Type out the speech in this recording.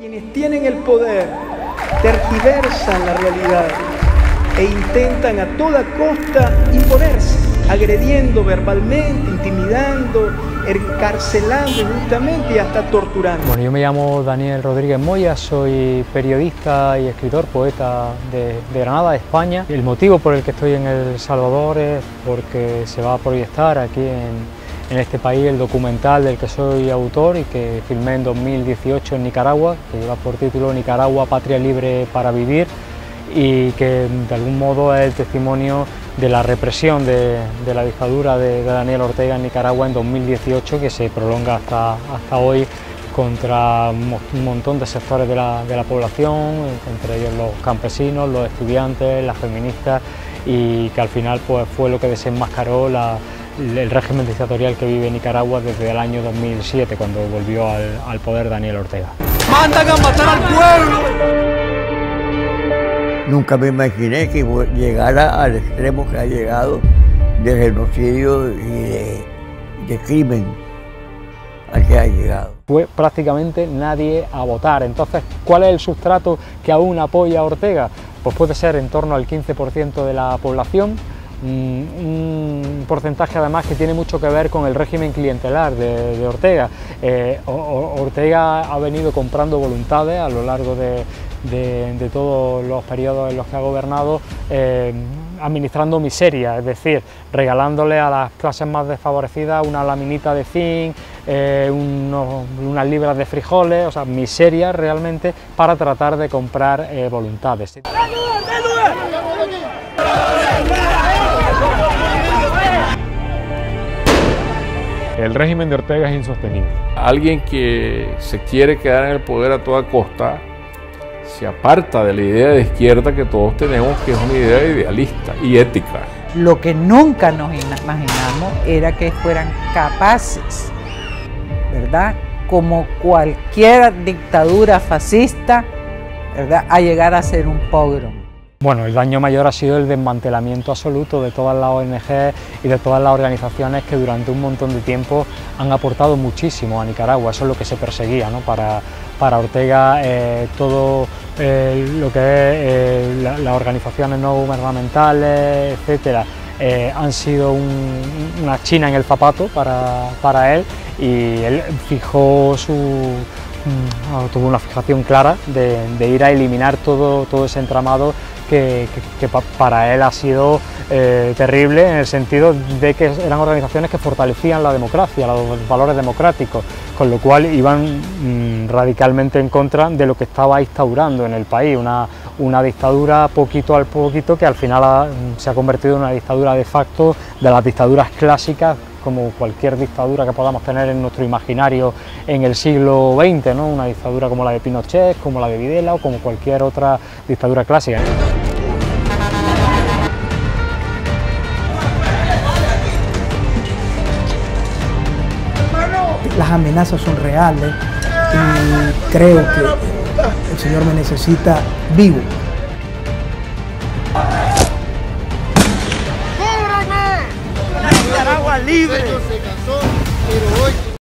Quienes tienen el poder tergiversan la realidad e intentan a toda costa imponerse, agrediendo verbalmente, intimidando, encarcelando injustamente y hasta torturando. Bueno, yo me llamo Daniel Rodríguez Moya, soy periodista y escritor, poeta de, Granada, España. El motivo por el que estoy en El Salvador es porque se va a proyectar aquí en, en este país el documental del que soy autor y que filmé en 2018 en Nicaragua, que lleva por título Nicaragua, Patria Libre para Vivir y que de algún modo es el testimonio de la represión de, la dictadura de, Daniel Ortega en Nicaragua en 2018 que se prolonga hasta, hasta hoy contra un montón de sectores de la, de la población, entre ellos los campesinos, los estudiantes, las feministas y que al final pues, fue lo que desenmascaró la, el régimen dictatorial que vive Nicaragua desde el año 2007, cuando volvió al, al poder Daniel Ortega. ¡Mandan a matar al pueblo! Nunca me imaginé que llegara al extremo que ha llegado de genocidio y de, de crimen al que ha llegado. Fue prácticamente nadie a votar. Entonces, ¿cuál es el sustrato que aún apoya a Ortega? Pues puede ser en torno al 15% de la población, un porcentaje además que tiene mucho que ver con el régimen clientelar de, Ortega. Eh, Ortega ha venido comprando voluntades a lo largo de, todos los periodos en los que ha gobernado, eh, administrando miseria, es decir, regalándole a las clases más desfavorecidas una laminita de zinc, eh, unas libras de frijoles, o sea, miseria realmente para tratar de comprar eh, voluntades. El régimen de Ortega es insostenible. Alguien que se quiere quedar en el poder a toda costa se aparta de la idea de izquierda que todos tenemos, que es una idea idealista y ética. Lo que nunca nos imaginamos era que fueran capaces, ¿verdad? Como cualquier dictadura fascista, ¿verdad? A llegar a ser un pogrom. Bueno, el daño mayor ha sido el desmantelamiento absoluto de todas las ONG y de todas las organizaciones que durante un montón de tiempo han aportado muchísimo a Nicaragua, eso es lo que se perseguía, ¿no? Para, para Ortega eh, todo eh, lo que es eh, las la organizaciones no gubernamentales, etcétera, han sido un, una china en el zapato para, para él y él fijó su, tuvo una fijación clara de, de, ir a eliminar todo, todo ese entramado que, para él ha sido eh, terrible en el sentido de que eran organizaciones que fortalecían la democracia, los valores democráticos, con lo cual iban mmm, radicalmente en contra de lo que estaba instaurando en el país, una, una dictadura poquito al poquito que al final se ha convertido en una dictadura de facto de las dictaduras clásicas como cualquier dictadura que podamos tener en nuestro imaginario en el siglo XX, ¿no? una dictadura como la de Pinochet, como la de Videla o como cualquier otra dictadura clásica. las amenazas son reales y creo que el Señor me necesita vivo. ¡La